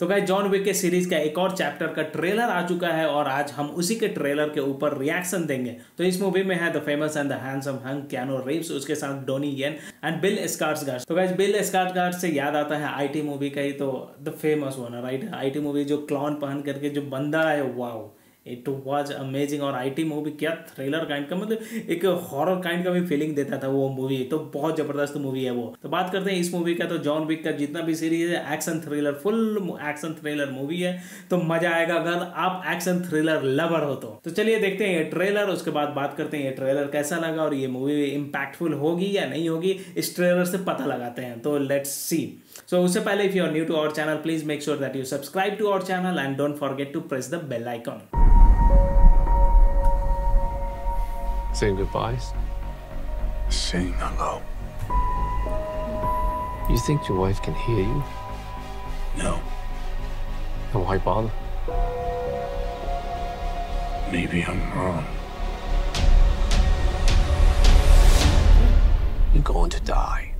तो guys John Wick के series का एक और चैप्टर का ट्रेलर आ चुका है और आज हम उसी के ट्रेलर के ऊपर रिएक्शन देंगे। तो इस मूवी में है the famous and the handsome hunk Keanu Reeves उसके साथ Donnie Yen and Bill Skarsgard तो गाइज़ बिल स्कार्सगार्ड से याद आता है आईटी मूवी का ही तो the famous one right IT movie जो क्लॉन पहन करके जो बंदा है वाओ इट वॉज़ अमेजिंग और आईटी मूवी क्या थ्रिलर काइंड का मतलब एक हॉरर काइंड का भी फीलिंग देता था वो मूवी तो बहुत ज़बरदस्त मूवी है वो। तो बात करते हैं इस मूवी का तो जॉन विक का जितना भी सीरीज़ है action thriller full action thriller movie है तो मज़ा आएगा अगर आप एक्शन थ्रिलर लवर हो तो। तो चलिए देखते हैं ये ट्रेलर उसके बाद बात करते हैं ये ट्रेलर कैसा लगा और ये मूवी इम्पैक्टफुल होगी या नहीं होगी, इस ट्रेलर से पता लगाते हैं तो लेट्स सी So, उससे पहले if you are new to our channel, please make sure that you subscribe to our channel and don't forget to press the bell icon. Saying goodbyes? Saying hello. You think your wife can hear you? No. Then why bother? Maybe I'm wrong. You're going to die.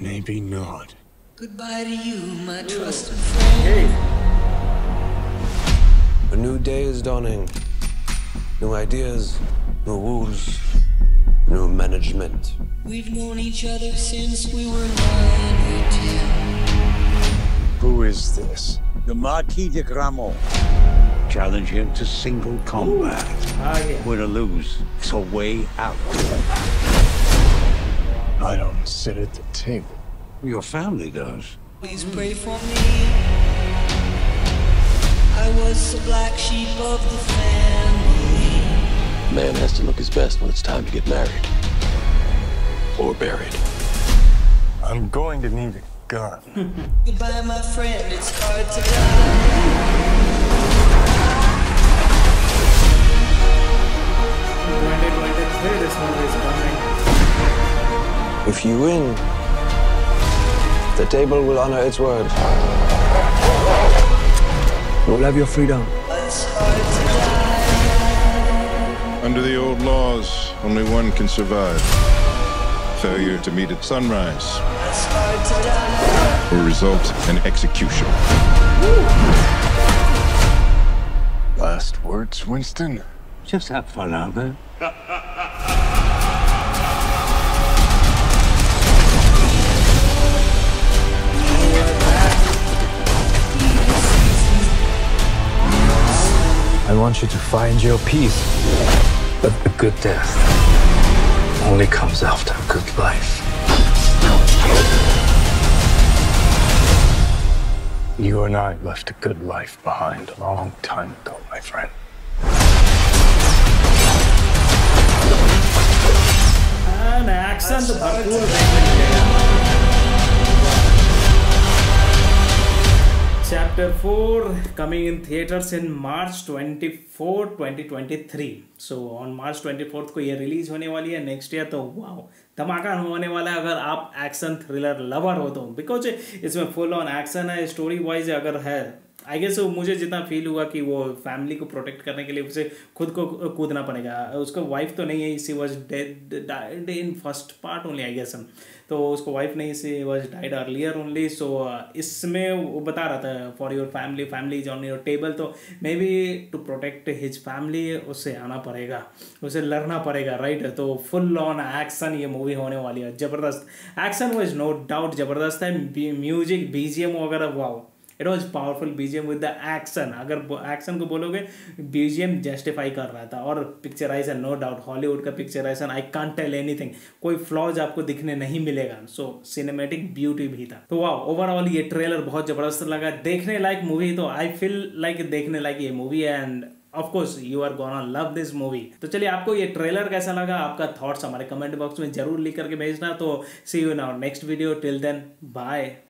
Maybe not. Goodbye to you, my trusted friend. Hey. A new day is dawning. New ideas, no rules, no management. We've known each other since we were nine or ten. Who is this? The Marquis de Gramont. Challenge him to single combat. Oh. Win or lose, it's a way out. I don't sit at the table. Your family does. Please pray for me. I was the black sheep of the family. Man has to look his best when it's time to get married. Or buried. I'm going to need a gun. Goodbye, my friend. It's hard to die. 2023 this movie is coming. If you win, the table will honor its word. You'll have your freedom. Under the old laws, only one can survive. Failure to meet at sunrise It's hard to die. will result in execution. Last words, Winston? Just have fun out there. I want you to find your peace. But a good death only comes after a good life. You and I left a good life behind a long time ago, my friend. And action Chapter 4 coming in theaters in March 24, 2023. So on March 24th को ये release होने वाली है next year तो wow धमाका होने वाला है अगर आप एक्शन थ्रिलर लवर हो तो बिकॉज़ इसमें फुल ऑन एक्शन है स्टोरी वाइज अगर है आई गेस मुझे जितना फील हुआ कि वो फैमिली को प्रोटेक्ट करने के लिए उसे खुद को कूदना पड़ेगा। उसका वाइफ तो नहीं है she was dead died in first part only I guess तो उसको वाइफ नहीं she was died earlier only so इसमें वो बता रहा था for your family family is on your table तो maybe to protect his family उसे आना पड़ेगा, उसे लड़ना पड़ेगा राइट तो फुल ऑन एक्शन ये मूवी होने वाली है, ज़बरदस्त। एक्शन वाइज नो डाउट ज़बरदस्त है म्यूज़िक बीजीएम वगैरह wow it was powerful BGM with the action अगर एक्शन को बोलोगे बीजीएम जस्टिफाई कर रहा था। और पिक्चराइजन नो डाउट हॉलीवुड का picturization I can't tell anything कोई फ्लॉज आपको दिखने नहीं मिलेगा। सो सिनेमेटिक ब्यूटी भी था। तो वाह ओवरऑल ये ट्रेलर बहुत ज़बरदस्त लगा। देखने लायक मूवी तो आई फील लाइक देखने लायक ये मूवी है। And of course you are gonna love this movie तो चलिए, आपको ये ट्रेलर कैसा लगा? आपका थॉट्स हमारे कमेंट बॉक्स में ज़रूर लिख करके भेजना। तो see you now next video till then bye